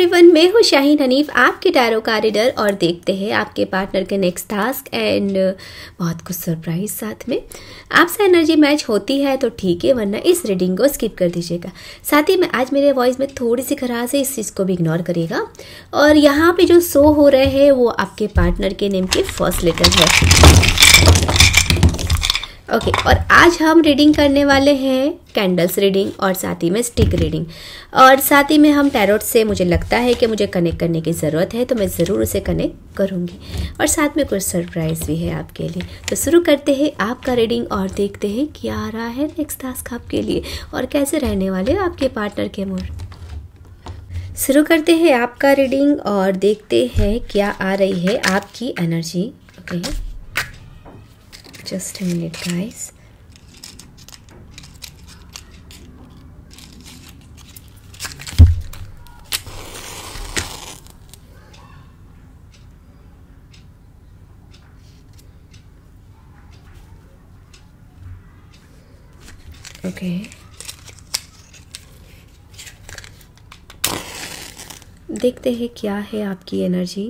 Everyone मैं हूँ शाहीन हनीफ। आपके टैरो का रीडर और देखते हैं आपके पार्टनर के नेक्स्ट टास्क एंड बहुत कुछ सरप्राइज़ साथ में। आपसे एनर्जी मैच होती है तो ठीक है, वरना इस रीडिंग को स्किप कर दीजिएगा। साथ ही में आज मेरे वॉइस में थोड़ी सी खराश है, इस चीज़ को भी इग्नोर करिएगा। और यहाँ पे जो शो हो रहे हैं, वो आपके पार्टनर के नेम के फ़र्स्ट लेटर है। ओके okay, और आज हम रीडिंग करने वाले हैं कैंडल्स रीडिंग और साथ ही में स्टिक रीडिंग और साथ ही में हम टैरोट से मुझे लगता है कि मुझे कनेक्ट करने की ज़रूरत है तो मैं ज़रूर उसे कनेक्ट करूँगी. और साथ में कुछ सरप्राइज़ भी है आपके लिए. तो शुरू करते हैं आपका रीडिंग और देखते हैं क्या आ रहा है नेक्स्ट टास्क आपके लिए और कैसे रहने वाले आपके पार्टनर के मूड. शुरू करते हैं आपका रीडिंग और देखते हैं क्या आ रही है आपकी energy okay okay. Just a minute guys. Okay देखते हैं क्या है आपकी एनर्जी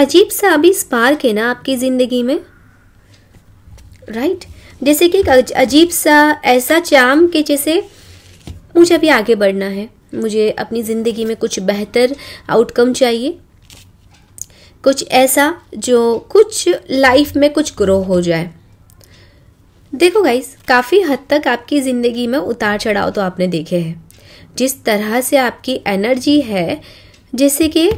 अजीब सा अभी स्पार्क है ना आपकी ज़िंदगी में? राइट जैसे कि एक अजीब सा, ऐसा चाम कि जैसे मुझे अभी आगे बढ़ना है। मुझे अपनी ज़िंदगी में कुछ बेहतर आउटकम चाहिए। कुछ ऐसा जो कुछ लाइफ में कुछ ग्रो हो जाए। देखो गाइस काफ़ी हद तक आपकी ज़िंदगी में उतार चढ़ाव तो आपने देखे हैं। जिस तरह से आपकी एनर्जी है, जैसे कि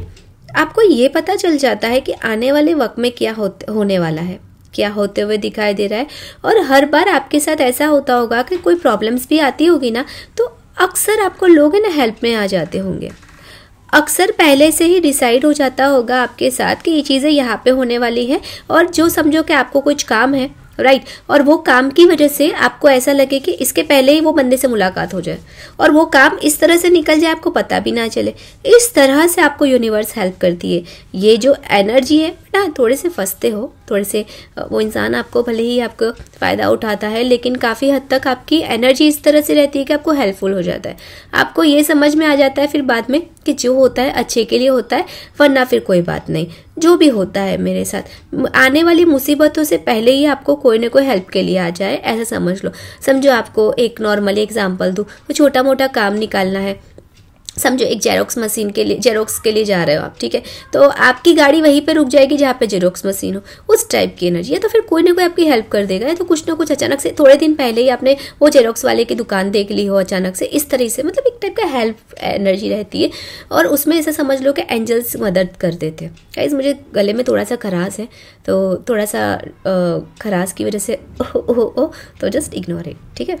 आपको ये पता चल जाता है कि आने वाले वक्त में क्या होने वाला है, क्या होते हुए दिखाई दे रहा है। और हर बार आपके साथ ऐसा होता होगा कि कोई प्रॉब्लम्स भी आती होगी ना तो अक्सर आपको लोग ना हेल्प में आ जाते होंगे। अक्सर पहले से ही डिसाइड हो जाता होगा आपके साथ कि ये चीज़ें यहाँ पे होने वाली है और जो समझो कि आपको कुछ काम है राइट right? और वो काम की वजह से आपको ऐसा लगे कि इसके पहले ही वो बंदे से मुलाकात हो जाए। और वो काम इस तरह से निकल जाए, आपको पता भी ना चले। इस तरह से आपको यूनिवर्स हेल्प करती है। ये जो एनर्जी है ना, थोड़े से फंसते हो, थोड़े से वो इंसान आपको भले ही आपको फ़ायदा उठाता है, लेकिन काफ़ी हद तक आपकी एनर्जी इस तरह से रहती है कि आपको हेल्पफुल हो जाता है। आपको ये समझ में आ जाता है फिर बाद में कि जो होता है, अच्छे के लिए होता है, वरना फिर कोई बात नहीं। जो भी होता है मेरे साथ। आने वाली मुसीबतों से पहले ही आपको कोई ना कोई हेल्प के लिए आ जाए, ऐसा समझ लो। समझो आपको एक नॉर्मली एग्ज़ाम्पल दूँ तो छोटा मोटा काम निकालना है समझो, एक जेरोक्स मशीन के लिए जेरोक्स के लिए जा रहे हो आप, ठीक है? तो आपकी गाड़ी वहीं पे रुक जाएगी जहाँ पे जेरोक्स मशीन हो। उस टाइप की एनर्जी है तो फिर कोई ना कोई आपकी हेल्प कर देगा। या तो कुछ ना कुछ अचानक से, थोड़े दिन पहले ही आपने वो जेरोक्स वाले की दुकान देख ली हो अचानक से, इस तरह से मतलब एक टाइप का हेल्प एनर्जी रहती है। और उसमें ऐसा समझ लो कि एंजल्स मदद कर देते हैं। मुझे गले में थोड़ा सा खराश है तो थोड़ा सा खराश की वजह से, ओ ओ ओ तो जस्ट इग्नोर इट ठीक है?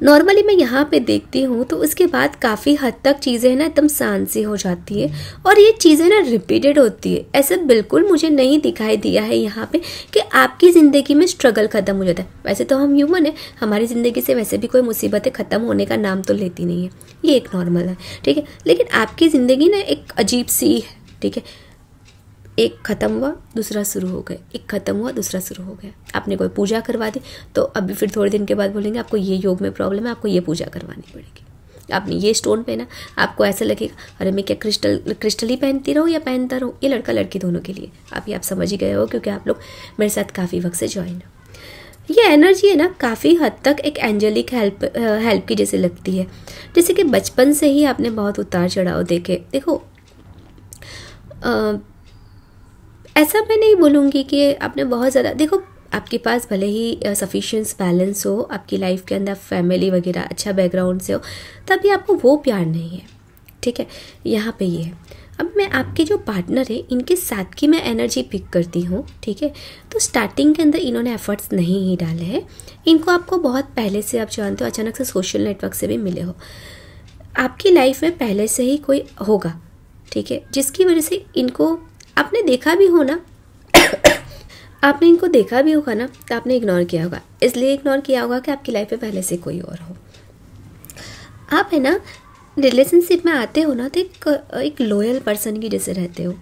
नॉर्मली मैं यहाँ पे देखती हूँ तो उसके बाद काफ़ी हद तक चीज़ें हैं ना एकदम शांत सी हो जाती है और ये चीज़ें ना रिपीटेड होती है। ऐसे बिल्कुल मुझे नहीं दिखाई दिया है यहाँ पे कि आपकी ज़िंदगी में स्ट्रगल ख़त्म हो जाता है। वैसे तो हम ह्यूमन है, हमारी ज़िंदगी से वैसे भी कोई मुसीबतें ख़त्म होने का नाम तो लेती नहीं है। ये एक नॉर्मल है, ठीक है? लेकिन आपकी ज़िंदगी ना एक अजीब सी है, ठीक है? एक ख़त्म हुआ दूसरा शुरू हो गया एक ख़त्म हुआ दूसरा शुरू हो गया। आपने कोई पूजा करवा दी तो अभी फिर थोड़े दिन के बाद बोलेंगे आपको ये योग में प्रॉब्लम है आपको ये पूजा करवानी पड़ेगी। आपने ये स्टोन पहना आपको ऐसा लगेगा अरे मैं क्या क्रिस्टल क्रिस्टल ही पहनती रहूँ या पहनता रहूँ? ये लड़का लड़की दोनों के लिए। आप ये आप समझ ही गए हो क्योंकि आप लोग मेरे साथ काफ़ी वक्त से ज्वाइन हो। ये एनर्जी है ना काफ़ी हद तक एक एंजलिक हेल्प हेल्प की जैसे लगती है। जैसे कि बचपन से ही आपने बहुत उतार चढ़ाव देखे। देखो आ, ऐसा मैं नहीं बोलूँगी कि आपने बहुत ज़्यादा, देखो, आपके पास भले ही सफिशेंस बैलेंस हो, आपकी लाइफ के अंदर फैमिली वगैरह अच्छा बैकग्राउंड से हो, तभी आपको वो प्यार नहीं है। ठीक है? यहाँ पे ये है। अब मैं आपके जो पार्टनर है, इनके साथ की मैं एनर्जी पिक करती हूँ, ठीक है? तो स्टार्टिंग के अंदर इन्होंने एफर्ट्स नहीं ही डाले हैं। इनको आपको बहुत पहले से, आप जानते हो, अचानक से सोशल नेटवर्क से भी मिले हो। आपकी लाइफ में पहले से ही कोई होगा, ठीक है? जिसकी वजह से इनको आपने देखा भी हो ना? आपने इनको देखा भी होगा ना तो आपने इग्नोर किया होगा। इसलिए इग्नोर किया होगा कि आपकी लाइफ में पहले से कोई और हो। आप है ना रिलेशनशिप में आते हो ना तो एक एक लॉयल पर्सन की जैसे रहते हो।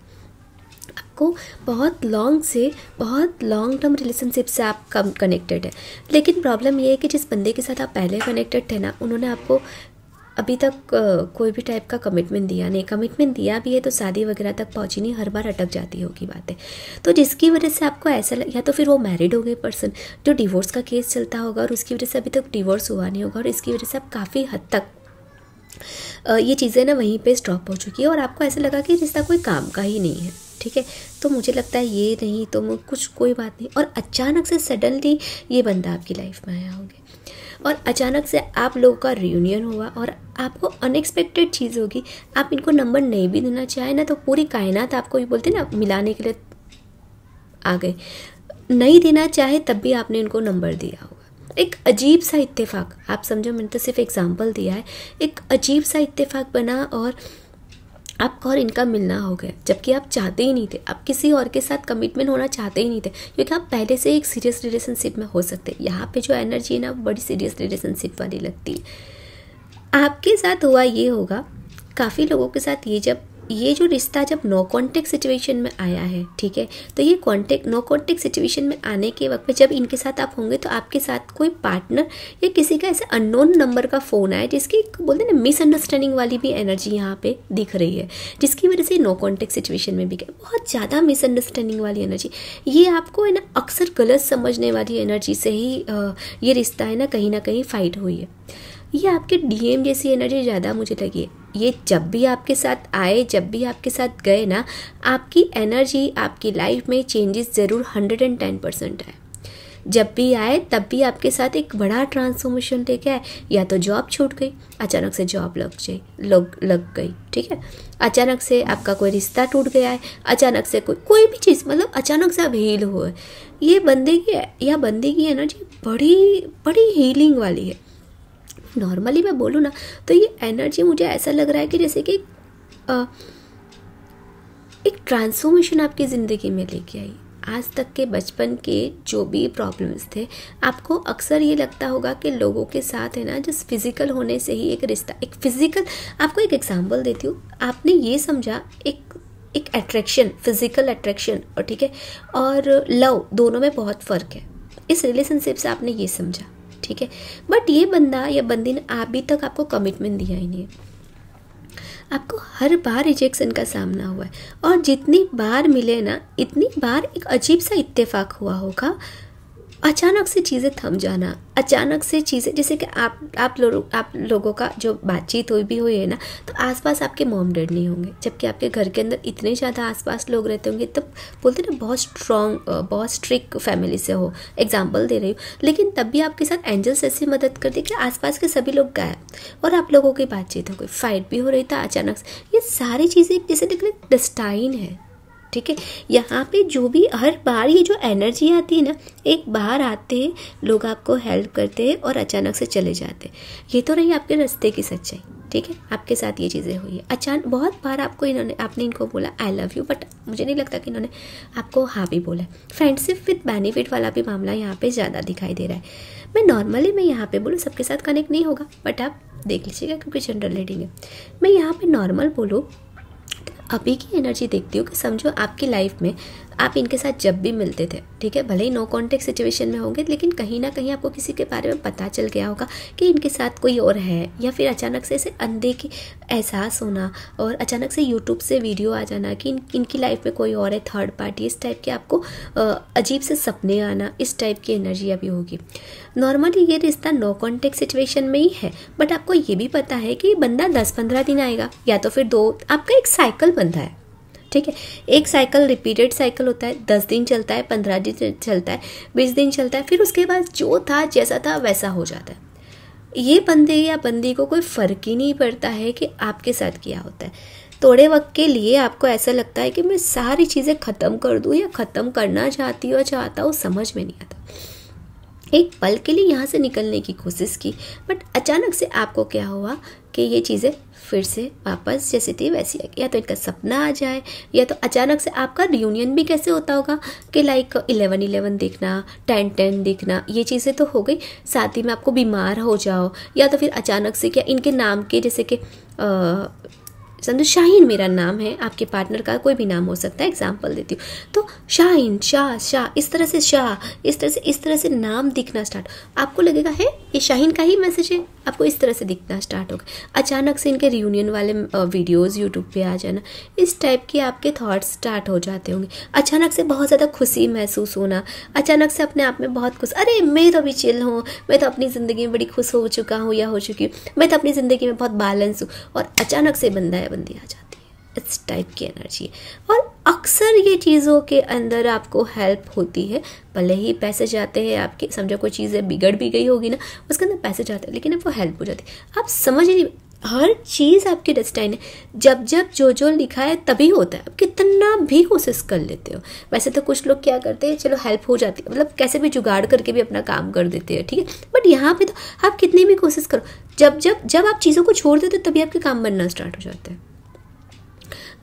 आपको बहुत लॉन्ग से, बहुत लॉन्ग टर्म रिलेशनशिप से आप कम कनेक्टेड है। लेकिन प्रॉब्लम ये है कि जिस बंदे के साथ आप पहले कनेक्टेड थे ना, उन्होंने आपको अभी तक कोई भी टाइप का कमिटमेंट दिया नहीं। कमिटमेंट दिया भी है तो शादी वगैरह तक पहुँची नहीं, हर बार अटक जाती होगी बातें। तो जिसकी वजह से आपको ऐसा लग, या तो फिर वो मैरिड हो गए पर्सन जो डिवोर्स का केस चलता होगा और उसकी वजह से अभी तक डिवोर्स हुआ नहीं होगा और इसकी वजह से आप काफ़ी हद तक ये चीज़ें ना वहीं पे स्टॉप हो चुकी है और आपको ऐसा लगा कि रिश्ता कोई काम का ही नहीं है, ठीक है? तो मुझे लगता है ये नहीं तो कुछ कोई बात नहीं। और अचानक से सडनली ये बंदा आपकी लाइफ में आया होगा। और अचानक से आप लोगों का रियूनियन हुआ और आपको अनएक्सपेक्टेड चीज़ होगी। आप इनको नंबर नहीं भी देना चाहें, ना तो पूरी कायनात आपको ये बोलते ना, मिलाने के लिए आ गए। नहीं देना चाहे तब भी आपने इनको नंबर दिया होगा। एक अजीब सा इत्तेफाक, आप समझो, मैंने तो सिर्फ़ एग्ज़ाम्पल दिया है। एक अजीब सा इत्तेफाक बना और आपका और इनका मिलना हो गया। जबकि आप चाहते ही नहीं थे। आप किसी और के साथ कमिटमेंट होना चाहते ही नहीं थे। क्योंकि आप पहले से एक सीरियस रिलेशनशिप में हो सकते। यहाँ पे जो एनर्जी है ना बड़ी सीरियस रिलेशनशिप वाली लगती है। आपके साथ हुआ ये होगा। काफ़ी लोगों के साथ ये जब ये जो रिश्ता जब नो कॉन्टेक्ट सिचुएशन में आया है, ठीक है? तो ये कॉन्टेक्ट नो कॉन्टेक्ट सिचुएशन में आने के वक्त में जब इनके साथ आप होंगे तो आपके साथ कोई पार्टनर या किसी का ऐसे अननोन नंबर का फ़ोन आया, जिसकी बोलते ना मिसअंडरस्टैंडिंग वाली भी एनर्जी यहाँ पे दिख रही है, जिसकी वजह से नो कॉन्टेक्ट सिचुएशन में भी गया बहुत ज़्यादा मिसअंडरस्टैंडिंग वाली एनर्जी ये आपको है ना, अक्सर गलत समझने वाली एनर्जी से ही ये रिश्ता है ना, कहीं ना कहीं फाइट हुई है। ये आपके डीएम जैसी एनर्जी ज़्यादा मुझे लगी ये जब भी आपके साथ आए, जब भी आपके साथ गए ना, आपकी एनर्जी आपकी लाइफ में चेंजेस ज़रूर हंड्रेड एंड टेन परसेंट आए जब भी आए, तब भी आपके साथ एक बड़ा ट्रांसफॉर्मेशन लेके आए। या तो जॉब छूट गई, अचानक से जॉब लग जाए, लग लग गई, ठीक है? अचानक से आपका कोई रिश्ता टूट गया है, अचानक से कोई कोई भी चीज़ मतलब अचानक से आप हील हुए। ये बंदे की, या बंदे की एनर्जी बड़ी बड़ी हीलिंग वाली है। नॉर्मली मैं बोलूँ ना तो ये एनर्जी मुझे ऐसा लग रहा है कि जैसे कि आ, एक ट्रांसफॉर्मेशन आपकी ज़िंदगी में लेके आई। आज तक के बचपन के जो भी प्रॉब्लम्स थे आपको अक्सर ये लगता होगा कि लोगों के साथ है ना जिस फ़िज़िकल होने से ही एक रिश्ता एक फ़िज़िकल आपको एक एग्जांपल देती हूँ। आपने ये समझा एक एक अट्रैक्शन फ़िज़िकल अट्रैक्शन और ठीक है? और लव दोनों में बहुत फ़र्क है। इस रिलेशनशिप से आपने ये समझा। ठीक है? बट ये बंदा या बंदी ने अभी तक आपको कमिटमेंट दिया ही नहीं है। आपको हर बार रिजेक्शन का सामना हुआ है। और जितनी बार मिले ना, इतनी बार एक अजीब सा इत्तेफाक हुआ होगा। अचानक से चीज़ें थम जाना, अचानक से चीज़ें, जैसे कि आप आप लोग, आप लोगों का जो बातचीत हुई भी हुई है ना तो आसपास आपके मॉम डैड नहीं होंगे। जबकि आपके घर के अंदर इतने ज़्यादा आसपास लोग रहते होंगे, तब बोलते ना, बहुत स्ट्रॉन्ग बहुत स्ट्रिक्ट फैमिली से हो। एग्ज़ाम्पल दे रही हूँ। लेकिन तब भी आपके साथ एंजल्स ऐसी मदद कर दी कि आसपास के सभी लोग गायब, और आप लोगों की बातचीत हो गई फाइट भी हो रही था अचानक ये सारी चीज़ें जैसे निकले डस्टाइन है। ठीक है? यहाँ पे जो भी हर बार ये जो एनर्जी आती है ना, एक बार आते हैं, लोग आपको हेल्प करते हैं और अचानक से चले जाते हैं। ये तो रही आपके रास्ते की सच्चाई, ठीक है? आपके साथ ये चीज़ें हुई है। अचानक बहुत बार आपको इन्होंने, आपने इनको बोला आई लव यू बट मुझे नहीं लगता कि इन्होंने आपको हाँ भी बोला फ्रेंडशिप विद बेनिफिट वाला भी मामला यहाँ पे ज़्यादा दिखाई दे रहा है। मैं नॉर्मली मैं यहाँ पे बोलूँ, सबके साथ कनेक्ट नहीं होगा बट आप देख लीजिएगा क्योंकि जनरल रीडिंग है। मैं यहाँ पे नॉर्मल बोलूँ अभी की एनर्जी देखती हूँ कि समझो आपकी लाइफ में आप इनके साथ जब भी मिलते थे ठीक है? भले ही नो कॉन्टेक्ट सिचुएशन में होंगे लेकिन कहीं ना कहीं आपको किसी के बारे में पता चल गया होगा कि इनके साथ कोई और है या फिर अचानक से अंधे की एहसास होना और अचानक से यूट्यूब से वीडियो आ जाना कि इन, इनकी लाइफ में कोई और है थर्ड पार्टी इस टाइप के आपको अजीब से सपने आना इस टाइप की एनर्जी अभी होगी। नॉर्मली ये रिश्ता नो कॉन्टेक्ट सिचुएशन में ही है बट आपको ये भी पता है कि बंदा दस पंद्रह दिन आएगा या तो फिर दो आपका एक साइकिल बनता है। ठीक है? एक साइकिल रिपीटेड साइकिल होता है, दस दिन चलता है, पंद्रह दिन चलता है, बीस दिन चलता है, फिर उसके बाद जो था, जैसा था, वैसा हो जाता है। ये बंदे या बंदी को कोई फ़र्क ही नहीं पड़ता है कि आपके साथ क्या होता है। थोड़े वक्त के लिए आपको ऐसा लगता है कि मैं सारी चीज़ें ख़त्म कर दूँ या ख़त्म करना चाहती हूँ चाहता हूँ, समझ में नहीं आता। एक पल के लिए यहाँ से निकलने की कोशिश की बट अचानक से आपको क्या हुआ कि ये चीज़ें फिर से वापस, जैसे थी वैसी आ या तो इनका सपना आ जाए, या तो अचानक से आपका रियूनियन भी कैसे होता होगा कि लाइक इलेवन इलेवन देखना टेन टेन देखना, ये चीज़ें तो हो गई। साथ ही में आपको बीमार हो जाओ, या तो फिर अचानक से क्या इनके नाम के, जैसे कि समझो शाहीन मेरा नाम है, आपके पार्टनर का कोई भी नाम हो सकता है एग्ज़ाम्पल देती हूँ। तो शाहीन, शाह शाह, इस तरह से शाह, इस तरह से, इस तरह से नाम दिखना स्टार्ट आपको लगेगा, है, ये शाहीन का ही मैसेज है? आपको इस तरह से दिखना स्टार्ट होगा। अचानक से इनके रियूनियन वाले वीडियोज़ यूट्यूब पे आ जाना। इस टाइप के आपके थाट्स स्टार्ट हो जाते होंगे। अचानक से बहुत ज़्यादा खुशी महसूस होना। अचानक से अपने आप में बहुत खुश। अरे, मैं तो अभी चिल हूँ। मैं तो अपनी ज़िंदगी में बड़ी खुश हो चुका हूँ या हो चुकी हूँ। मैं तो अपनी ज़िंदगी में बहुत बैलेंस हूँ। और अचानक से बंदा या बंदी आ जाती है। इस टाइप की एनर्जी है। और अक्सर ये चीज़ों के अंदर आपको हेल्प होती है। भले ही पैसे जाते हैं, आपके समझो कोई चीज़ें बिगड़ भी गई होगी ना, उसके अंदर पैसे जाते हैं, लेकिन आपको हेल्प हो जाती है। आप समझ नहीं हर चीज़ आपकी डेस्टाइन है। जब जब जो जो लिखा है, तभी होता है। आप कितना भी कोशिश कर लेते हो। वैसे तो कुछ लोग क्या करते हैं, चलो हेल्प हो जाती है। मतलब कैसे भी जुगाड़ करके भी अपना काम कर देते हैं, ठीक है? बट यहाँ पे तो आप कितनी भी कोशिश करो। जब जब जब आप चीज़ों को छोड़ देते हो, तभी आपके काम बनना स्टार्ट हो जाते हैं।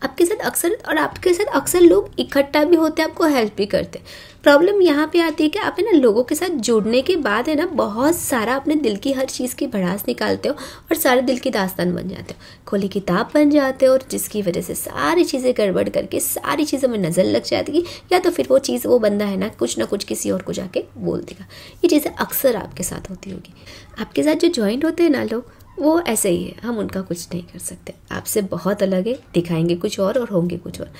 आपके साथ अक्सर और आपके साथ अक्सर लोग इकट्ठा भी होते हैं, आपको हेल्प भी करते हैं। प्रॉब्लम यहाँ पे आती है कि आप है ना, लोगों के साथ जुड़ने के बाद है ना, बहुत सारा अपने दिल की हर चीज़ की भड़ास निकालते हो और सारे दिल की दास्तान बन जाते हो। खोली किताब बन जाते हो और जिसकी वजह से सारी चीज़ें गड़बड़ करके सारी चीज़ों में नज़र लग जाती है या तो फिर वो चीज़, वो बंदा है ना, कुछ ना कुछ किसी और को जाके बोल देगा। ये चीज़ें अक्सर आपके साथ होती होगी। आपके साथ जो ज्वाइंट होते हैं ना लोग वो ऐसे ही है, हम उनका कुछ नहीं कर सकते। आपसे बहुत अलग है, दिखाएँगे कुछ और और होंगे कुछ और।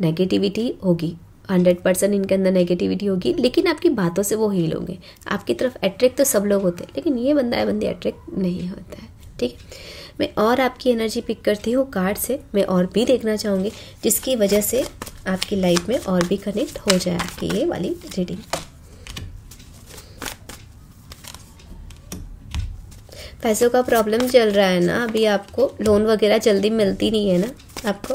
नेगेटिविटी होगी हंड्रेड परसेंट इनके अंदर नेगेटिविटी होगी, लेकिन आपकी बातों से वो हील होंगे। आपकी तरफ़ अट्रैक्ट तो सब लोग होते हैं, लेकिन ये बंदा है, बंदी अट्रैक्ट नहीं होता है, ठीक है? मैं और आपकी एनर्जी पिक करती हूँ कार्ड से, मैं और भी देखना चाहूँगी, जिसकी वजह से आपकी लाइफ में और भी कनेक्ट हो जाए, आपकी ये वाली रीडिंग पैसों का प्रॉब्लम चल रहा है ना अभी आपको लोन वगैरह जल्दी मिलती नहीं है ना आपको?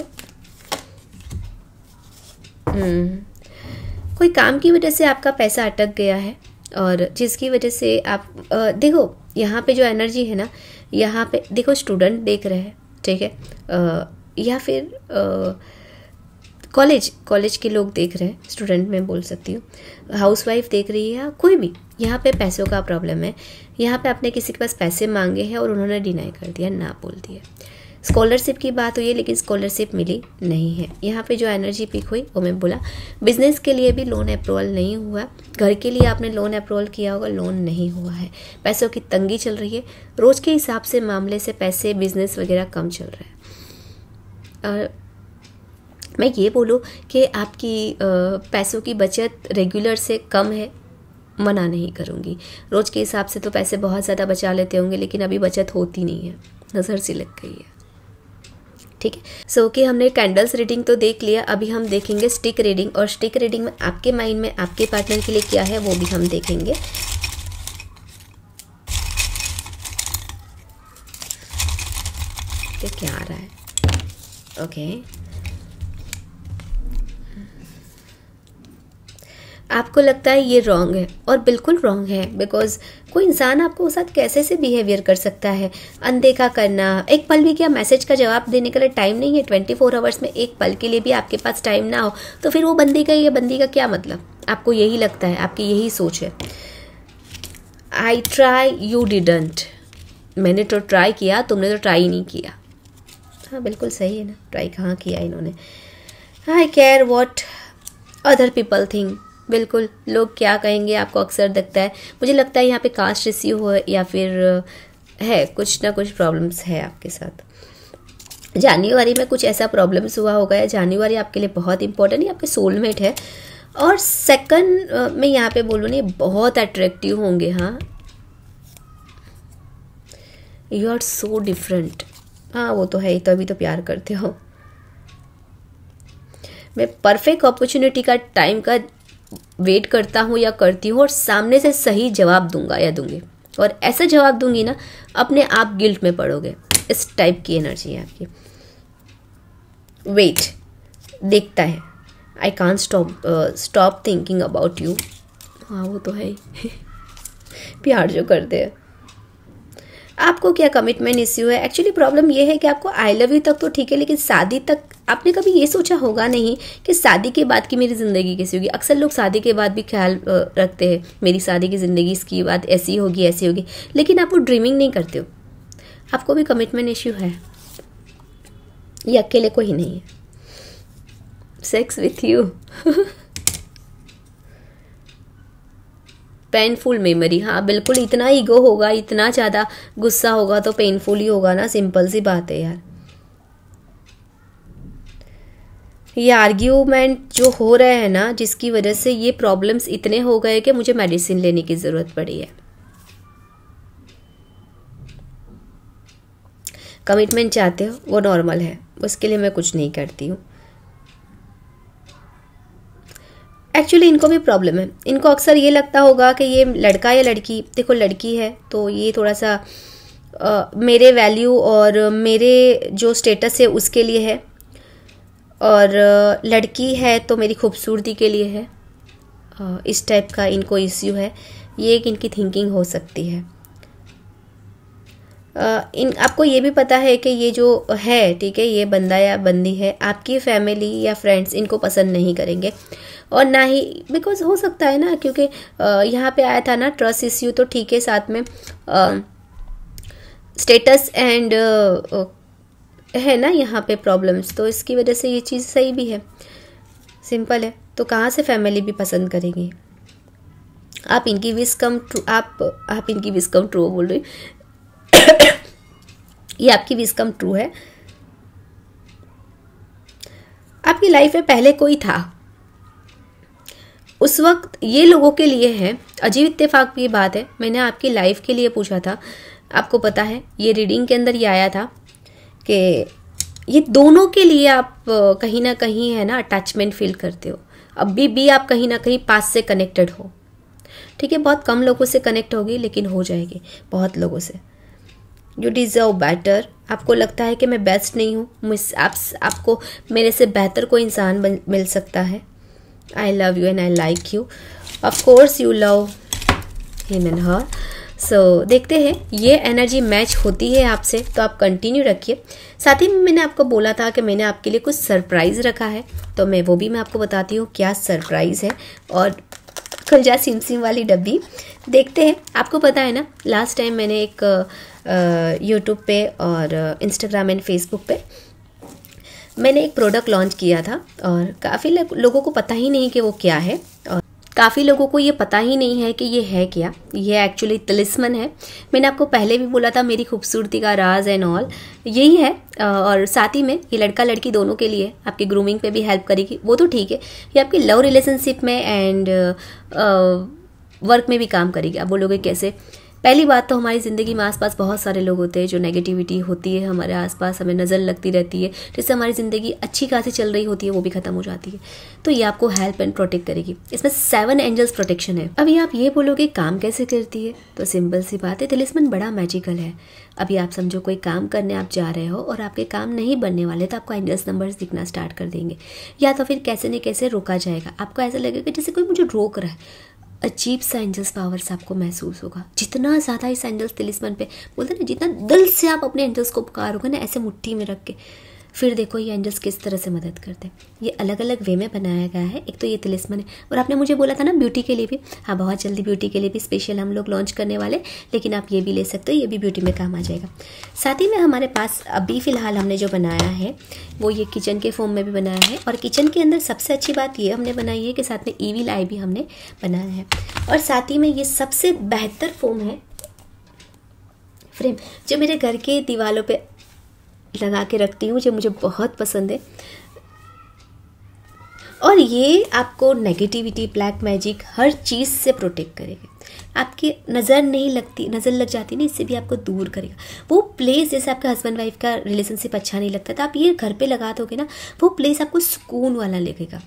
हम्म। कोई काम की वजह से आपका पैसा अटक गया है और जिसकी वजह से आप आ, देखो यहाँ पे जो एनर्जी है ना यहाँ पे देखो स्टूडेंट देख रहे हैं ठीक है? आ, या फिर कॉलेज कॉलेज के लोग देख रहे हैं स्टूडेंट मैं बोल सकती हूँ हाउस वाइफ देख रही है या कोई भी यहाँ पे पैसों का प्रॉब्लम है। यहाँ पे आपने किसी के पास पैसे मांगे हैं और उन्होंने डिनाई कर दिया, ना बोल दिया। स्कॉलरशिप की बात हुई है लेकिन स्कॉलरशिप मिली नहीं है। यहाँ पे जो एनर्जी पिक हुई, वो मैं बोला बिज़नेस के लिए भी लोन अप्रूवल नहीं हुआ। घर के लिए आपने लोन अप्रूवल किया होगा लोन नहीं हुआ है। पैसों की तंगी चल रही है। रोज़ के हिसाब से मामले से पैसे बिज़नेस वगैरह कम चल रहा है। और मैं ये बोलूँ कि आपकी पैसों की बचत रेगुलर से कम है। मना नहीं करूँगी। रोज़ के हिसाब से तो पैसे बहुत ज़्यादा बचा लेते होंगे, लेकिन अभी बचत होती नहीं है। नज़र सी लग गई है। ठीक है? सो कि हमने कैंडल्स रीडिंग तो देख लिया। अभी हम देखेंगे स्टिक रीडिंग और स्टिक रीडिंग में आपके माइंड में आपके पार्टनर के लिए क्या है, वो भी हम देखेंगे। क्या आ रहा है? Okay okay. आपको लगता है ये रॉन्ग है और बिल्कुल रॉन्ग है बिकॉज़ कोई इंसान आपको उस साथ कैसे से बिहेवियर कर सकता है? अनदेखा करना, एक पल भी क्या मैसेज का जवाब देने के लिए टाइम नहीं है? ट्वेंटी फोर आवर्स में एक पल के लिए भी आपके पास टाइम ना हो तो फिर वो बंदी का या बंदी का क्या मतलब? आपको यही लगता है, आपकी यही सोच है। आई ट्राई यू डिडंट मैंने तो ट्राई किया, तुमने तो ट्राई नहीं किया। हाँ बिल्कुल सही है ना। ट्राई कहाँ किया इन्होंने? I care what other people think बिल्कुल, लोग क्या कहेंगे आपको अक्सर दिखता है। मुझे लगता है यहाँ पे कास्ट रिसीव हो या फिर है, कुछ ना कुछ प्रॉब्लम्स है आपके साथ। जान्युआरी में कुछ ऐसा प्रॉब्लम्स हुआ होगा या जान्युआरी आपके लिए बहुत इंपॉर्टेंट है आपके सोलमेट है। और सेकंड मैं यहाँ पे बोलूँ नहीं बहुत अट्रैक्टिव होंगे हाँ। यू आर सो डिफरेंट हाँ वो तो है ही तो अभी तो प्यार करते हो। मैं परफेक्ट अपॉर्चुनिटी का टाइम का वेट करता हूँ या करती हूँ और सामने से सही जवाब दूँगा या दूँगी। और ऐसे जवाब दूँगी ना, अपने आप गिल्ट में पड़ोगे। इस टाइप की एनर्जी है आपकी। वेट देखता है। I can't stop stop thinking about you हाँ वो तो है। प्यार जो करते हैं। आपको क्या कमिटमेंट इश्यू है? एक्चुअली प्रॉब्लम ये है कि आपको आई लव यू तक तो ठीक है, लेकिन शादी तक आपने कभी ये सोचा होगा नहीं कि शादी के बाद की मेरी ज़िंदगी कैसी होगी? अक्सर लोग शादी के बाद भी ख्याल रखते हैं, मेरी शादी की ज़िंदगी, इसकी बात ऐसी होगी ऐसी होगी। लेकिन आप वो ड्रीमिंग नहीं करते हो। आपको भी कमिटमेंट इश्यू है। ये अकेले को ही नहीं है। Sex with you painful memory हाँ बिल्कुल इतना ईगो होगा, इतना ज़्यादा गुस्सा होगा तो पेनफुल ही होगा ना सिंपल सी बात है यार। ये आर्ग्यूमेंट जो हो रहे हैं ना, जिसकी वजह से ये प्रॉब्लम्स इतने हो गए कि मुझे मेडिसिन लेने की ज़रूरत पड़ी है। कमिटमेंट चाहते हो, वो नॉर्मल है, उसके लिए मैं कुछ नहीं करती हूँ। एक्चुअली इनको भी प्रॉब्लम है। इनको अक्सर ये लगता होगा कि ये लड़का या लड़की देखो लड़की है तो ये थोड़ा सा आ, मेरे वैल्यू और मेरे जो स्टेटस है उसके लिए है। और लड़की है तो मेरी खूबसूरती के लिए है। इस टाइप का इनको इश्यू है। ये एक इनकी थिंकिंग हो सकती है। इन, आपको ये भी पता है कि ये जो है, ठीक है, ये बंदा या बंदी है, आपकी फैमिली या फ्रेंड्स इनको पसंद नहीं करेंगे। और ना ही बिकॉज़ हो सकता है ना, क्योंकि यहाँ पे आया था ना ट्रस्ट इश्यू तो ठीक है साथ में स्टेटस एंड है ना यहाँ पे प्रॉब्लम्स तो इसकी वजह से ये चीज़ सही भी है। सिंपल है। तो कहाँ से फैमिली भी पसंद करेगी? आप इनकी विश कम ट्रू आप आप इनकी विश कम ट्रू बोल रही ये आपकी विश कम ट्रू है। आपकी लाइफ में पहले कोई था। उस वक्त ये लोगों के लिए है, अजीब इत्तेफाक की बात है, मैंने आपकी लाइफ के लिए पूछा था। आपको पता है, ये रीडिंग के अंदर ये आया था कि ये दोनों के लिए आप कहीं ना कहीं है ना अटैचमेंट फील करते हो। अभी भी आप कहीं ना कहीं पास से कनेक्टेड हो। ठीक है, बहुत कम लोगों से कनेक्ट होगी, लेकिन हो जाएगी, बहुत लोगों से। यू डिज़र्व बेटर आपको लगता है कि मैं बेस्ट नहीं हूँ। आप, आपको मेरे से बेहतर कोई इंसान मिल सकता है। I love you and I like you of course you love him and her so देखते हैं। ये एनर्जी मैच होती है आपसे तो आप कंटिन्यू रखिए। साथ ही मैंने आपको बोला था कि मैंने आपके लिए कुछ सरप्राइज़ रखा है। तो मैं, वो भी मैं आपको बताती हूँ क्या सरप्राइज़ है। और खुल जा सिम सिम वाली डब्बी। देखते हैं। आपको पता है ना लास्ट टाइम मैंने एक यूट्यूब पे और इंस्टाग्राम एंड फेसबुक पे मैंने एक प्रोडक्ट लॉन्च किया था और काफ़ी लोगों को पता ही नहीं कि वो क्या है और काफ़ी लोगों को ये पता ही नहीं है कि ये है क्या। ये एक्चुअली तिलिस्मन है। मैंने आपको पहले भी बोला था मेरी खूबसूरती का राज एंड ऑल यही है और साथ ही में ये लड़का लड़की दोनों के लिए आपकी ग्रूमिंग पे भी हेल्प करेगी। वो तो ठीक है। ये आपकी लव रिलेशनशिप में एंड वर्क में भी काम करेगी। आप बोलोगे कैसे? पहली बात तो हमारी ज़िंदगी में आसपास बहुत सारे लोग होते हैं जो नेगेटिविटी होती है, हमारे आसपास हमें नज़र लगती रहती है, जिससे हमारी ज़िंदगी अच्छी खासी चल रही होती है, वो भी ख़त्म हो जाती है। तो ये आपको हेल्प एंड प्रोटेक्ट करेगी। इसमें सेवन एंजल्स प्रोटेक्शन है। अभी आप ये बोलोगे, काम कैसे करती है? तो सिंपल सी बात है तिलिस्मन बड़ा मैजिकल है। अभी आप समझो, कोई काम करने आप जा रहे हो और आपके काम नहीं बनने वाले तो आपको एंजल्स नंबर्स दिखना स्टार्ट कर देंगे। या तो फिर कैसे न कैसे रोका जाएगा। आपको ऐसा लगेगा जैसे कोई मुझे रोक रहा है। अजीब सा एंजल्स पावर्स आपको महसूस होगा। जितना ज़्यादा इस एंजल्स तिलिस्मन पे, बोलते ना, जितना दिल से आप अपने एंजल्स को पुकारोगे ना, ऐसे मुट्ठी में रख के फिर देखो ये एंजल्स किस तरह से मदद करते हैं। ये अलग अलग वे में बनाया गया है। एक तो ये तिलिस्मन है। और आपने मुझे बोला था ना ब्यूटी के लिए भी। हाँ बहुत जल्दी ब्यूटी के लिए भी स्पेशल हम लोग लॉन्च करने वाले लेकिन आप ये भी ले सकते हो, ये भी ब्यूटी में काम आ जाएगा। साथ ही में हमारे पास अभी फ़िलहाल हमने जो बनाया है, वो ये किचन के फॉर्म में भी बनाया है। और किचन के अंदर सबसे अच्छी बात ये हमने बनाई है कि साथ में ईवी लाई भी हमने बनाया है। और साथ ही में ये सबसे बेहतर फॉर्म है। फ्रेम जो मेरे घर के दीवारों पे लगा के रखती हूँ, जो मुझे बहुत पसंद है। और ये आपको नेगेटिविटी ब्लैक मैजिक हर चीज़ से प्रोटेक्ट करेगा। आपकी नज़र नहीं लगती, नज़र लग जाती ना, इससे भी आपको दूर करेगा। वो प्लेस जैसे आपके हस्बैंड वाइफ का रिलेशनशिप अच्छा नहीं लगता तो आप ये घर पे लगा दोगे ना, वो प्लेस आपको सुकून वाला लगेगा।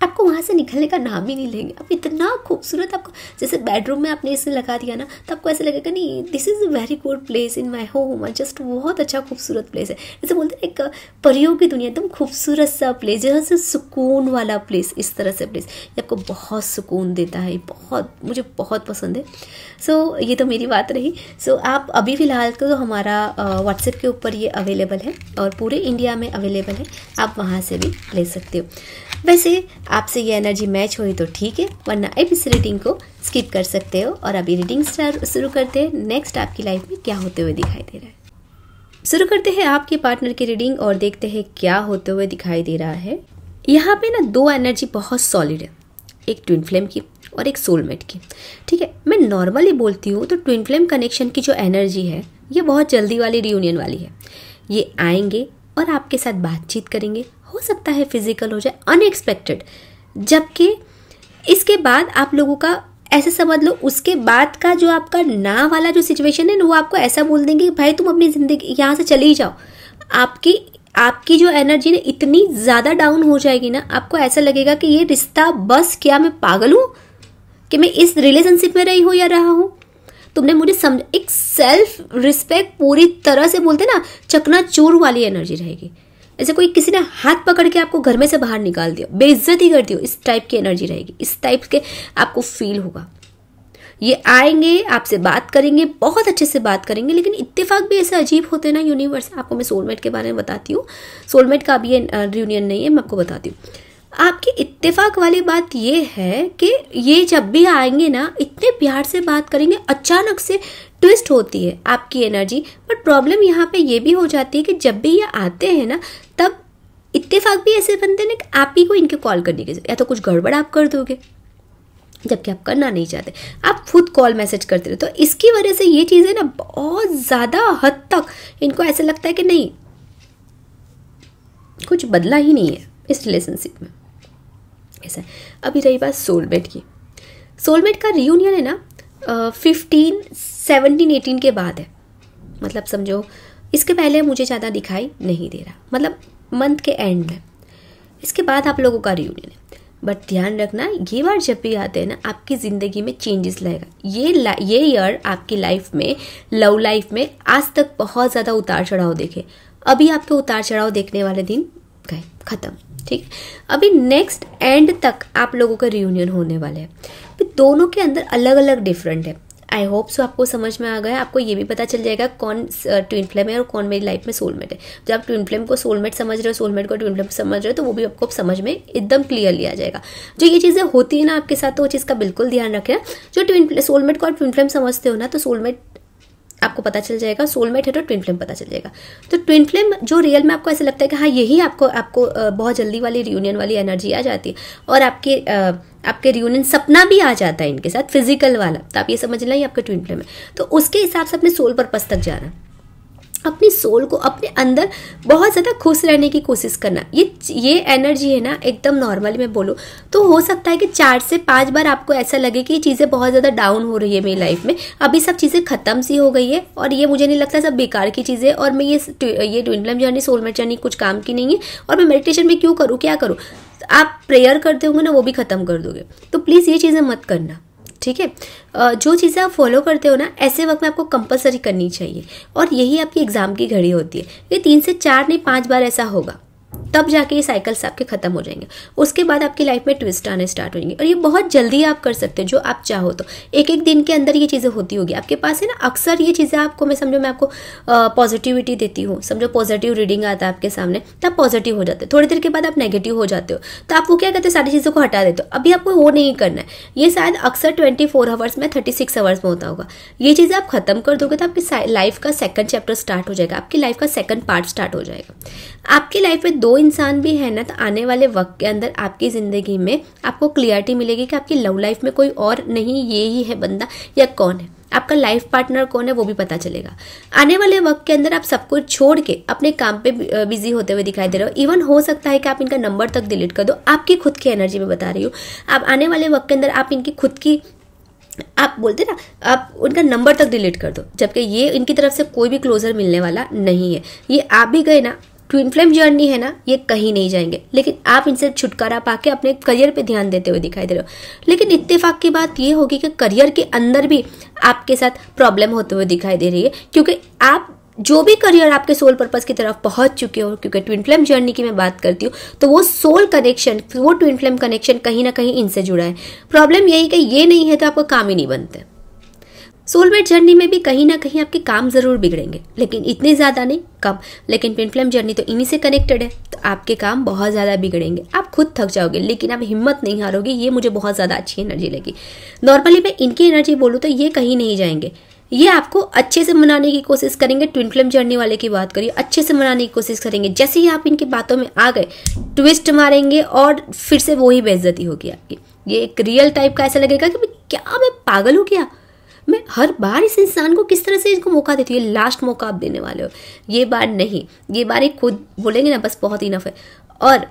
आपको वहाँ से निकलने का नाम ही नहीं लेंगे। आप इतना खूबसूरत आपको जैसे बेडरूम में आपने इसे लगा दिया ना तो आपको ऐसा लगेगा नहीं this is a very good place in my home I just बहुत अच्छा खूबसूरत प्लेस है। जैसे बोलते हैं एक परियों की दुनिया एकदम खूबसूरत सा प्लेस जैसे सुकून वाला प्लेस इस तरह से प्लेस ये आपको बहुत सुकून देता है बहुत मुझे बहुत पसंद है। सो so, ये तो मेरी बात रही। सो so, आप अभी फ़िलहाल तो हमारा व्हाट्सएप के ऊपर ये अवेलेबल है और पूरे इंडिया में अवेलेबल है। आप वहाँ से भी ले सकते हो। वैसे आपसे ये एनर्जी मैच हुई तो ठीक है, वरना अब इस रीडिंग को स्किप कर सकते हो और अभी रीडिंग शुरू करते हैं। नेक्स्ट आपकी लाइफ में क्या होते हुए दिखाई दे रहा है? शुरू करते हैं आपके पार्टनर की रीडिंग और देखते हैं क्या होते हुए दिखाई दे रहा है। यहाँ पे ना दो एनर्जी बहुत सॉलिड है, एक ट्विन फ्लेम की और एक सोलमेट की। ठीक है, मैं नॉर्मली बोलती हूँ तो ट्विन फ्लेम कनेक्शन की जो एनर्जी है, ये बहुत जल्दी वाली रियूनियन वाली है। ये आएँगे और आपके साथ बातचीत करेंगे। हो सकता है फ़िज़िकल हो जाए अनएक्सपेक्टेड जबकि इसके बाद आप लोगों का ऐसे समझ लो, उसके बाद का जो आपका ना वाला जो सिचुएशन है ना, वो आपको ऐसा बोल देंगे भाई तुम अपनी ज़िंदगी यहाँ से चले ही जाओ। आपकी आपकी जो एनर्जी ना इतनी ज़्यादा डाउन हो जाएगी ना, आपको ऐसा लगेगा कि ये रिश्ता बस क्या मैं पागल हूँ? कि मैं इस रिलेशनशिप में रही हूँ या रहा हूँ? तुमने मुझे समझ, एक सेल्फ रिस्पेक्ट पूरी तरह से बोलते ना चकना चूर वाली एनर्जी रहेगी। ऐसे कोई किसी ने हाथ पकड़ के आपको घर में से बाहर निकाल दिया, बेइज्जती कर दियो इस टाइप की एनर्जी रहेगी, इस टाइप के आपको फील होगा। ये आएँगे, आपसे बात करेंगे, बहुत अच्छे से बात करेंगे, लेकिन इत्तेफाक भी ऐसे अजीब होते हैं ना यूनिवर्स आपको मैं सोलमेट के बारे में बताती हूँ। सोलमेट का अभी रियूनियन नहीं है, मैं आपको बताती हूँ। आपकी इत्तेफाक वाली बात ये है कि ये जब भी आएँगे ना, इतने प्यार से बात करेंगे, अचानक से ट्विस्ट होती है आपकी एनर्जी बट प्रॉब्लम यहाँ पे ये भी हो जाती है कि जब भी ये आते हैं ना, तब इत्तेफाक भी ऐसे बनते हैं कि आप ही को इनके कॉल करने की या तो कुछ गड़बड़ आप कर दोगे, जबकि आप करना नहीं चाहते। आप खुद कॉल मैसेज करते रहे। तो इसकी वजह से ये चीज़ें ना बहुत ज़्यादा हद तक इनको ऐसा लगता है कि नहीं, कुछ बदला ही नहीं है इस रिलेशनशिप में। ऐसा अभी रही बात सोलमेट की। सोलमेट का रियूनियन है ना फिफ्टीन सेवनटीन, एटीन के बाद है। मतलब समझो, इसके पहले मुझे ज़्यादा दिखाई नहीं दे रहा। मतलब मंथ के एंड में। इसके बाद आप लोगों का रियूनियन है। बट ध्यान रखना, ये बार जब भी आते हैं ना, आपकी ज़िंदगी में चेंजेस लाएगा ये ये ईयर आपकी लाइफ में लव लाइफ में आज तक बहुत ज़्यादा उतार चढ़ाव देखे। अभी आपके उतार चढ़ाव देखने वाले दिन गए, ख़त्म, ठीक अभी नेक्स्ट एंड तक आप लोगों का रियूनियन होने वाले हैं। दोनों के अंदर अलग अलग डिफरेंट है। आई होप सो आपको समझ में आ गया आपको ये भी पता चल जाएगा कौन ट्विन फ्लेम है और कौन मेरी लाइफ में सोलमेट है। जब आप ट्विन फ्लेम को सोलमेट समझ रहे हो सोलमेट को ट्विन फ्लेम समझ रहे हो तो वो भी आपको समझ में एकदम क्लियरली आ जाएगा। जो ये चीज़ें होती है ना आपके साथ तो वो चीज़ का बिल्कुल ध्यान रखें। जो ट्विन सोलमेट को आप ट्विन फ्लेम समझते हो ना तो सोलमेट आपको पता चल जाएगा। सोलमेट है तो ट्विन फ्लेम पता चल जाएगा। तो ट्विन फ्लेम जो रियल में आपको ऐसा लगता है कि हाँ यही आपको आपको बहुत जल्दी वाली रियूनियन वाली एनर्जी आ जाती है। और आपके आपके रियूनियन सपना भी आ जाता है इनके साथ फ़िज़िकल वाला। तो आप ये समझ लें आपका ट्विन फ्लेम है। तो उसके हिसाब से अपने सोल पर्पज तक जाना। अपनी सोल को अपने अंदर बहुत ज़्यादा खुश रहने की कोशिश करना। ये ये एनर्जी है ना, एकदम नॉर्मली मैं बोलूँ तो हो सकता है कि चार से पाँच बार आपको ऐसा लगे कि ये चीज़ें बहुत ज़्यादा डाउन हो रही है मेरी लाइफ में। अभी सब चीज़ें ख़त्म सी हो गई है और ये मुझे नहीं लगता सब बेकार की चीज़ें और मैं ये ये twin flame journey soulmate journey कुछ काम की नहीं है और मैं मेडिटेशन में क्यों करूँ, क्या करूँ? आप प्रेयर करते होंगे ना, वो भी ख़त्म कर दोगे। तो प्लीज़ ये चीज़ें मत करना। ठीक है? जो चीज़ें आप फॉलो करते हो ना, ऐसे वक्त में आपको कंपलसरी करनी चाहिए। और यही आपकी एग्ज़ाम की घड़ी होती है। ये तीन से चार नहीं, पाँच बार ऐसा होगा। तब जाके ये साइकिल्स आपके खत्म हो जाएँगे। उसके बाद आपकी लाइफ में ट्विस्ट आने स्टार्ट हो जाएँगे और ये बहुत जल्दी आप कर सकते हो, जो आप चाहो तो। एक एक दिन के अंदर ये चीज़ें होती होगी। आपके पास है ना, अक्सर ये चीज़ें आपको, मैं समझो, मैं आपको पॉजिटिविटी देती हूँ। समझो पॉजिटिव रीडिंग आता है आपके सामने, तब पॉजिटिव हो जाते हो। थोड़ी देर के बाद आप नेगेटिव हो जाते हो। तो आप वो क्या करते हो, सारी चीज़ों को हटा देते हो। अभी आपको वो नहीं करना है। ये शायद अक्सर ट्वेंटी फोर आवर्स में थर्टी सिक्स आवर्स में होता होगा। ये चीज़ें आप खत्म कर दोगे तो आपकी लाइफ का सेकंड चैप्टर स्टार्ट हो जाएगा। आपकी लाइफ का सेकंड पार्ट स्टार्ट हो जाएगा। आपकी लाइफ में दो इंसान भी है ना तो आने वाले वक्त के अंदर आपकी ज़िंदगी में आपको क्लियरिटी मिलेगी कि आपकी लव लाइफ में कोई और नहीं, ये ही है बंदा या कौन है। आपका लाइफ पार्टनर कौन है, वो भी पता चलेगा। आने वाले वक्त के अंदर आप सब कुछ छोड़ के अपने काम पे बिज़ी होते हुए दिखाई दे रहे हो। इवन हो सकता है कि आप इनका नंबर तक डिलीट कर दो। आपकी खुद की एनर्जी में बता रही हूँ। आप आने वाले वक्त के अंदर आप इनकी खुद की, आप बोलते ना, आप उनका नंबर तक डिलीट कर दो। जबकि ये इनकी तरफ़ से कोई भी क्लोजर मिलने वाला नहीं है। ये आप भी गए ना ट्विन फ्लेम जर्नी है ना, ये कहीं नहीं जाएँगे। लेकिन आप इनसे छुटकारा पाके अपने करियर पे ध्यान देते हुए दिखाई दे रहे हो। लेकिन इत्तेफाक की बात ये होगी कि करियर के अंदर भी आपके साथ प्रॉब्लम होते हुए दिखाई दे रही है। क्योंकि आप जो भी करियर आपके सोल पर्पज की तरफ़ पहुँच चुके हो, क्योंकि ट्विन फ्लेम जर्नी की मैं बात करती हूँ तो वो सोल कनेक्शन वो ट्विन फ्लेम कनेक्शन कहीं ना कहीं इनसे जुड़ा है। प्रॉब्लम यही कि ये नहीं है तो आपको काम ही नहीं बनते। सोलमेट जर्नी में भी कहीं ना कहीं आपके काम ज़रूर बिगड़ेंगे, लेकिन इतने ज़्यादा नहीं, कम। लेकिन ट्विन फ्लेम जर्नी तो इन्हीं से कनेक्टेड है तो आपके काम बहुत ज़्यादा बिगड़ेंगे। आप खुद थक जाओगे, लेकिन आप हिम्मत नहीं हारोगे, ये मुझे बहुत ज़्यादा अच्छी एनर्जी लगी। नॉर्मली मैं इनकी एनर्जी बोलूँ तो ये कहीं नहीं जाएँगे। ये आपको अच्छे से मनाने की कोशिश करेंगे ट्विन फ्लेम जर्नी वाले की बात करिए, अच्छे से मनाने की कोशिश करेंगे। जैसे ही आप इनकी बातों में आ गए ट्विस्ट मारेंगे और फिर से वही बेइज्जती होगी आपकी। ये एक रियल टाइप का ऐसा लगेगा कि क्या, मैं पागल हूँ क्या? मैं हर बार इस इंसान को किस तरह से इसको मौका देती हूँ? लास्ट मौका आप देने वाले हो। ये बार नहीं। ये बार एक खुद बोलेंगे ना, बस बहुत इनफ है। और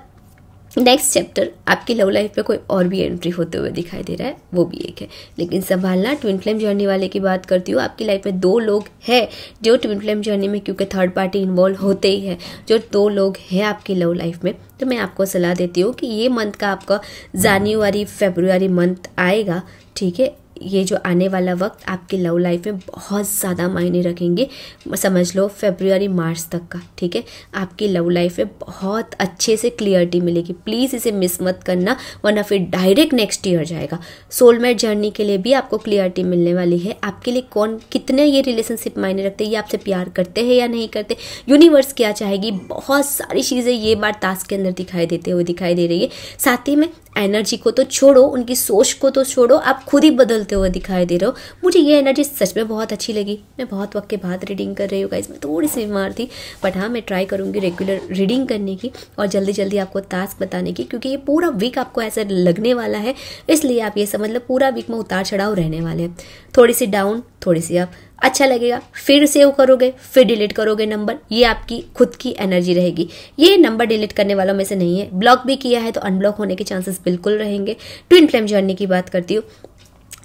नेक्स्ट चैप्टर आपकी लव लाइफ पे कोई और भी एंट्री होते हुए दिखाई दे रहा है, वो भी एक है। लेकिन संभालना ट्विन फ्लेम जर्नी वाले की बात करती हूँ, आपकी लाइफ में दो लोग हैं जो ट्विन फ्लेम जर्नी में, क्योंकि थर्ड पार्टी इन्वॉल्व होते ही है, जो दो लोग हैं आपकी लव लाइफ में। तो मैं आपको सलाह देती हूँ कि ये मंथ का आपका जनवरी फेब्रुआरी मंथ आएगा, ठीक है? ये जो आने वाला वक्त आपकी लव लाइफ में बहुत ज़्यादा मायने रखेंगे। समझ लो फेब्रुआरी मार्च तक का, ठीक है? आपकी लव लाइफ में बहुत अच्छे से क्लियरिटी मिलेगी। प्लीज़ इसे मिस मत करना, वरना फिर डायरेक्ट नेक्स्ट ईयर जाएगा। सोलमेट जर्नी के लिए भी आपको क्लियरिटी मिलने वाली है। आपके लिए कौन, कितने ये रिलेशनशिप मायने रखते हैं? ये आपसे प्यार करते हैं या नहीं करते? यूनिवर्स क्या चाहेगी? बहुत सारी चीज़ें ये बार ताश के अंदर दिखाई देते हुए दिखाई दे रही है। साथ ही में एनर्जी को तो छोड़ो, उनकी सोच को तो छोड़ो, आप खुद ही बदलते हुए दिखाई दे रहे हो। मुझे ये एनर्जी सच में बहुत अच्छी लगी। मैं बहुत वक्त के बाद रीडिंग कर रही हूँ गाइज़ मैं थोड़ी सी बीमार थी बट हाँ मैं ट्राई करूँगी रेगुलर रीडिंग करने की और जल्दी जल्दी आपको टास्क बताने की, क्योंकि ये पूरा वीक आपको ऐसा लगने वाला है, इसलिए आप ये समझ लो, पूरा वीक में उतार चढ़ाव रहने वाले हैं। थोड़ी सी डाउन थोड़ी सी आप अच्छा लगेगा। फिर सेव करोगे, फिर डिलीट करोगे नंबर ये आपकी खुद की एनर्जी रहेगी। ये नंबर डिलीट करने वालों में से नहीं है। ब्लॉक भी किया है तो अनब्लॉक होने के चांसेस बिल्कुल रहेंगे। ट्विन फ्लेम जर्नी की बात करती हूँ।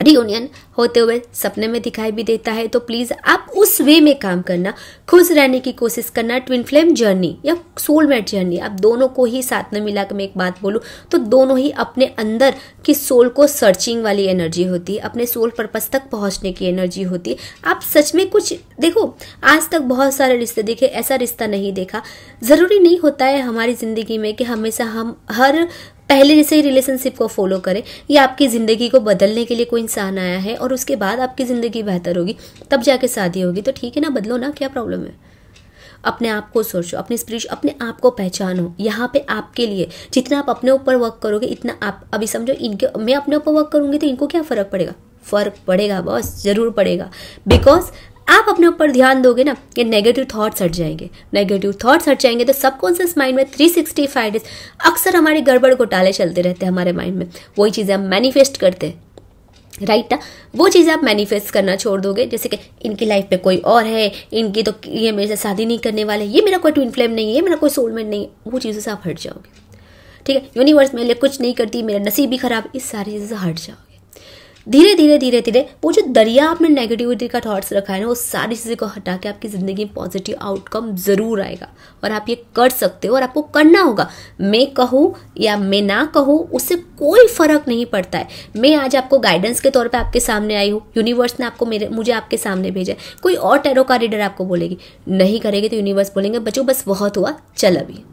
रियूनियन होते हुए सपने में दिखाई भी देता है तो प्लीज़ आप उस वे में काम करना, खुश रहने की कोशिश करना ट्विन फ्लेम जर्नी या सोलमेट जर्नी आप दोनों को ही साथ में मिला कर मैं एक बात बोलूँ तो दोनों ही अपने अंदर की सोल को सर्चिंग वाली एनर्जी होती है अपने सोल पर्पज तक पहुँचने की एनर्जी होती। है आप सच में कुछ, देखो, आज तक बहुत सारे रिश्ते देखे, ऐसा रिश्ता नहीं देखा। ज़रूरी नहीं होता है हमारी ज़िंदगी में कि हमेशा हम हर पहले जैसे ही रिलेशनशिप को फॉलो करें, या आपकी ज़िंदगी को बदलने के लिए कोई इंसान आया है और उसके बाद आपकी ज़िंदगी बेहतर होगी, तब जाके शादी होगी। तो ठीक है ना, बदलो ना, क्या प्रॉब्लम है? अपने आप को सोचो, अपनी स्पिरिच अपने आप को पहचानो। यहाँ पे आपके लिए, जितना आप अपने ऊपर वर्क करोगे, इतना आप, अभी समझो, इनके, मैं अपने ऊपर वर्क करूँगी तो इनको क्या फ़र्क पड़ेगा? फ़र्क पड़ेगा, बॉस, ज़रूर पड़ेगा। बिकॉज़ आप अपने ऊपर ध्यान दोगे ना ये नेगेटिव थॉट्स हट जाएँगे। नेगेटिव थॉट्स हट जाएँगे तो सबकॉन्शियस माइंड में 365 डेज़ अक्सर हमारे गड़बड़ घोटाले चलते रहते हैं हमारे माइंड में। वही चीज़ें हम मैनिफेस्ट करते हैं। राइट right ना? वो चीज़ें आप मैनिफेस्ट करना छोड़ दोगे, जैसे कि इनकी लाइफ में कोई और है, इनकी तो ये मेरे से शादी नहीं करने वाले, ये मेरा कोई ट्विन फ्लेम नहीं है मेरा कोई सोलमेट नहीं है, वो चीज़ों से आप हट जाओगे। ठीक है? यूनिवर्स मेरे लिए कुछ नहीं करती, मेरा नसीब भी खराब, इस सारी चीज़ों से हट जाओगे। धीरे धीरे धीरे धीरे, वो जो दरिया आपने नेगेटिविटी का थॉट्स रखा है ना, वो सारी चीज़ें को हटा के आपकी ज़िंदगी में पॉजिटिव आउटकम ज़रूर आएगा। और आप ये कर सकते हो और आपको करना होगा। मैं कहूँ या मैं ना कहूँ, उससे कोई फ़र्क नहीं पड़ता है। मैं आज आपको गाइडेंस के तौर पर आपके सामने आई हूँ। यूनिवर्स ने आपको मेरे, मुझे आपके सामने भेजा है। कोई और टेरो का रीडर आपको बोलेगी, नहीं करेगी तो यूनिवर्स बोलेंगे, बच्चों, बस बहुत हुआ, चल अभी।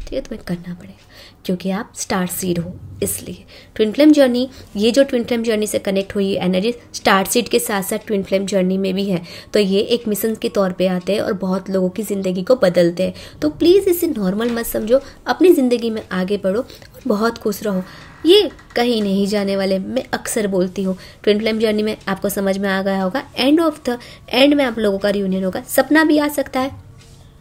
ठीक है तुम्हें करना पड़ेगा। क्योंकि आप स्टार सीड हो, इसलिए। ट्विन फ्लेम जर्नी ये जो ट्विन फ्लेम जर्नी से कनेक्ट हुई एनर्जी स्टार सीड के साथ साथ ट्विन फ्लेम जर्नी में भी है तो ये एक मिशन के तौर पे आते हैं और बहुत लोगों की ज़िंदगी को बदलते हैं। तो प्लीज़ इसे नॉर्मल मत समझो, अपनी ज़िंदगी में आगे बढ़ो और बहुत खुश रहो। ये कहीं नहीं जाने वाले, मैं अक्सर बोलती हूँ। ट्विन फ्लेम जर्नी में आपको समझ में आ गया होगा एंड ऑफ़ द एंड में आप लोगों का रियूनियन होगा, सपना भी आ सकता है।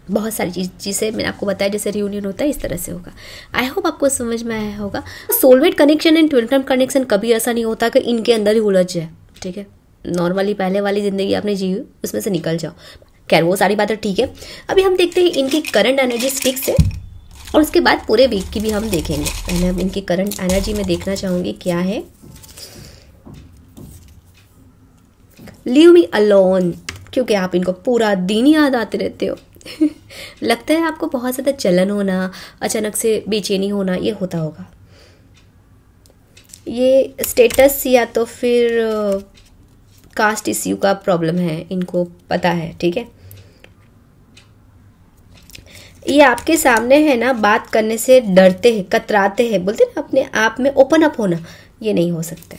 बहुत सारी चीज़, जिसे मैंने आपको बताया, जैसे रियूनियन होता है, इस तरह से होगा। आई होप आपको समझ में आया होगा। Soulmate connection and twin connection कभी ऐसा नहीं होता कि इनके अंदर ही उलझ जाए, ठीक है? नॉर्मली पहले वाली ज़िंदगी आपने जी, उसमें से निकल जाओ। खैर, वो सारी बातें ठीक है। अभी हम देखते हैं इनकी करंट एनर्जी स्टिक से, और उसके बाद पूरे वीक की भी हम देखेंगे। पहले हम इनकी करंट एनर्जी में देखना चाहूँगी, क्या है? लीव मी अलोन क्योंकि आप इनको पूरा दिन याद आते रहते हो। लगता है आपको बहुत ज़्यादा चलन होना, अचानक से बेचैनी होना, ये होता होगा। ये स्टेटस या तो फिर कास्ट इश्यू का प्रॉब्लम है, इनको पता है, ठीक है? ये आपके सामने है ना, बात करने से डरते हैं, कतराते हैं, बोलते ना, अपने आप में ओपन अप होना, ये नहीं हो सकता।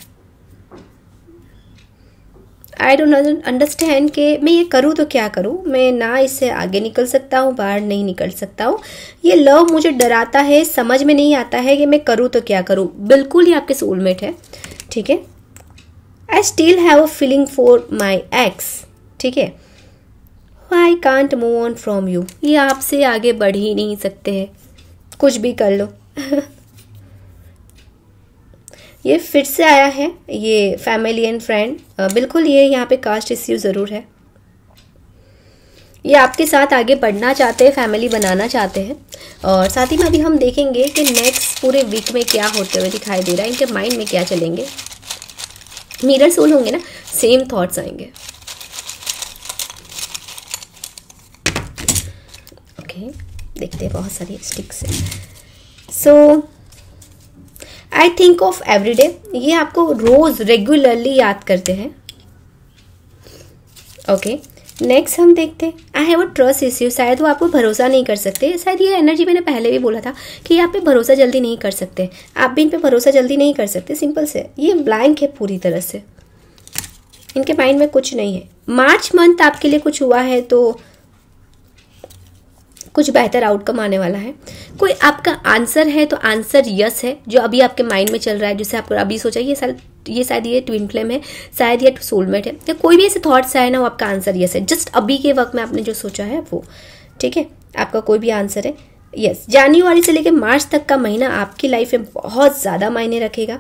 आई डोंट अंडरस्टैंड कि मैं ये करूँ तो क्या करूँ? मैं ना इससे आगे निकल सकता हूँ, बाहर नहीं निकल सकता हूँ। ये लव मुझे डराता है, समझ में नहीं आता है कि मैं करूँ तो क्या करूँ। बिल्कुल ही आपके सोलमेट है, ठीक है? I still have a feeling for my ex ठीक है? I can't move on from you ये आपसे आगे बढ़ ही नहीं सकते हैं। कुछ भी कर लो। ये फिर से आया है, ये फैमिली एंड फ्रेंड बिल्कुल ये यहाँ पे कास्ट इश्यू ज़रूर है। ये आपके साथ आगे बढ़ना चाहते हैं फैमिली बनाना चाहते हैं। और साथ ही में अभी हम देखेंगे कि नेक्स्ट पूरे वीक में क्या होते हुए दिखाई दे रहा है, इनके माइंड में क्या चलेंगे। मिरर सोल होंगे ना सेम थॉट्स आएँगे। ओके देखते हैं बहुत सारी स्टिक्स है। So I think of every day ये आपको रोज रेगुलरली याद करते हैं। ओके नेक्स्ट हम देखते हैं। I have a trust issue शायद वो आपको भरोसा नहीं कर सकते। शायद ये एनर्जी मैंने पहले भी बोला था कि आप पे भरोसा जल्दी नहीं कर सकते। आप भी इन पे भरोसा जल्दी नहीं कर सकते। सिंपल से। ये ब्लैंक है पूरी तरह से। इनके माइंड में कुछ नहीं है। मार्च मंथ आपके लिए कुछ हुआ है तो कुछ बेहतर आउटकम आने वाला है। कोई आपका आंसर है तो आंसर यस है, जो अभी आपके माइंड में चल रहा है, जिसे आपको अभी सोचा, ये शायद ये शायद ये ट्विन फ्लेम है, शायद ये सोलमेट है। या कोई भी ऐसे थॉट्स आए ना, वो आपका आंसर यस है। जस्ट अभी के वक्त में आपने जो सोचा है, वो। ठीक है? आपका कोई भी आंसर है यस जनवरी से लेकर मार्च तक का महीना आपकी लाइफ में बहुत ज़्यादा मायने रखेगा।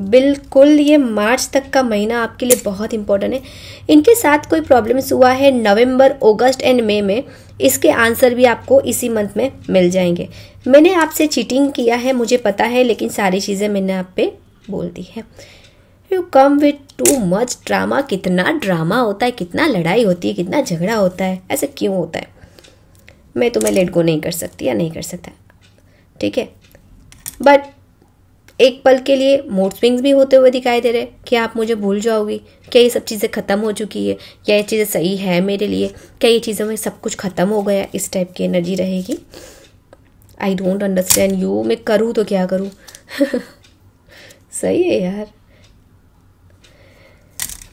बिल्कुल, ये मार्च तक का महीना आपके लिए बहुत इंपॉर्टेंट है। इनके साथ कोई प्रॉब्लम्स हुआ है नवंबर, अगस्त एंड मई में, इसके आंसर भी आपको इसी मंथ में मिल जाएँगे। मैंने आपसे चीटिंग किया है, मुझे पता है, लेकिन सारी चीज़ें मैंने आप पे बोल दी है। You come with too much drama कितना ड्रामा होता है, कितना लड़ाई होती है, कितना झगड़ा होता है, ऐसे क्यों होता है? मैं तुम्हें लेट गो नहीं कर सकती या नहीं कर सकता। ठीक है? बट एक पल के लिए मूड स्विंग्स भी होते हुए दिखाई दे रहे क्या आप मुझे भूल जाओगी? क्या ये सब चीज़ें ख़त्म हो चुकी है? क्या ये चीज़ें सही है मेरे लिए? क्या ये चीज़ों में सब कुछ ख़त्म हो गया? इस टाइप की एनर्जी रहेगी। आई डोंट अंडरस्टैंड यू मैं करूँ तो क्या करूँ? सही है यार।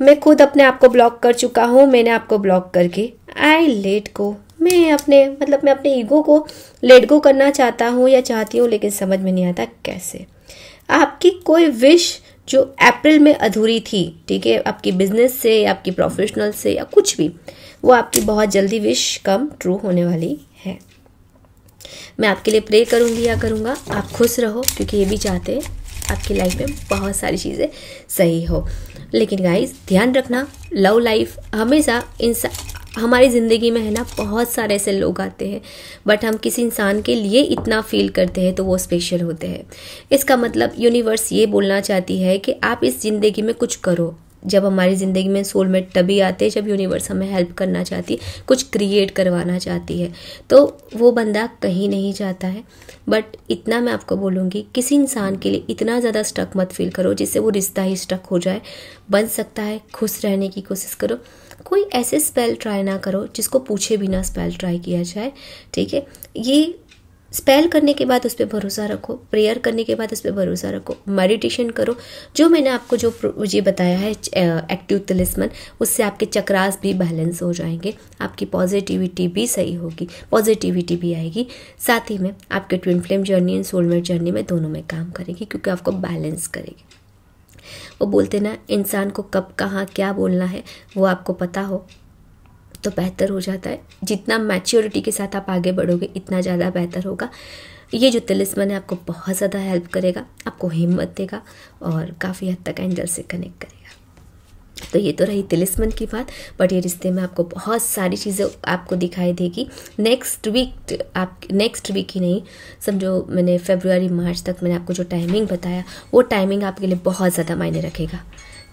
मैं खुद अपने आप को ब्लॉक कर चुका हूँ। मैंने आपको ब्लॉक करके। आई लेट को मैं अपने मतलब मैं अपने ईगो को लेट गो करना चाहता हूँ या चाहती हूँ, लेकिन समझ में नहीं आता कैसे। आपकी कोई विश जो अप्रैल में अधूरी थी, ठीक है, आपकी बिज़नेस से, आपकी प्रोफेशनल से या कुछ भी, वो आपकी बहुत जल्दी विश कम ट्रू होने वाली है। मैं आपके लिए प्रे करूँगी, या करूँगा, आप खुश रहो, क्योंकि ये भी चाहते हैं आपकी लाइफ में बहुत सारी चीज़ें सही हो। लेकिन गाइस ध्यान रखना लव लाइफ हमेशा इंसान हमारी ज़िंदगी में है ना, बहुत सारे ऐसे लोग आते हैं बट हम किसी इंसान के लिए इतना फील करते हैं तो वो स्पेशल होते हैं। इसका मतलब यूनिवर्स ये बोलना चाहती है कि आप इस ज़िंदगी में कुछ करो। जब हमारी ज़िंदगी में सोलमेट तभी आते हैं जब यूनिवर्स हमें हेल्प करना चाहती, कुछ क्रिएट करवाना चाहती है। तो वो बंदा कहीं नहीं जाता है। बट इतना मैं आपको बोलूँगी, किसी इंसान के लिए इतना ज़्यादा स्टक मत फील करो जिससे वो रिश्ता ही स्टक हो जाए। बन सकता है, खुश रहने की कोशिश करो। कोई ऐसे स्पेल ट्राई ना करो जिसको पूछे बिना स्पेल ट्राई किया जाए, ठीक है? ये स्पेल करने के बाद उस पर भरोसा रखो प्रेयर करने के बाद उस पर भरोसा रखो मेडिटेशन करो। जो मैंने आपको जो ये बताया है एक्टिव तिलिस्मन उससे आपके चक्रास भी बैलेंस हो जाएँगे, आपकी पॉजिटिविटी भी सही होगी पॉजिटिविटी भी आएगी। साथ ही में आपके twin flame journey and soulmate journey में दोनों में काम करेगी, क्योंकि आपको बैलेंस करेगी। वो बोलते ना, इंसान को कब, कहाँ, क्या बोलना है, वो आपको पता हो तो बेहतर हो जाता है। जितना मैच्योरिटी के साथ आप आगे बढ़ोगे, इतना ज़्यादा बेहतर होगा। ये जो तिलिस्मन है, आपको बहुत ज़्यादा हेल्प करेगा, आपको हिम्मत देगा और काफ़ी हद तक एंजल से कनेक्ट करेगा। तो ये तो रही तिलिस्मन की बात बट ये रिश्ते में आपको बहुत सारी चीज़ें आपको दिखाई देगी। नेक्स्ट वीक आप नेक्स्ट वीक ही नहीं, समझो मैंने फेब्रुआरी मार्च तक मैंने आपको जो टाइमिंग बताया, वो टाइमिंग आपके लिए बहुत ज़्यादा मायने रखेगा।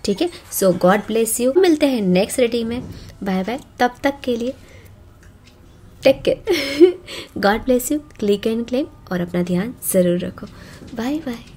ठीक है? सो गॉड ब्लेस यू मिलते हैं नेक्स्ट रीडिंग में। बाय बाय तब तक के लिए take care God bless you click and claim और अपना ध्यान ज़रूर रखो। Bye bye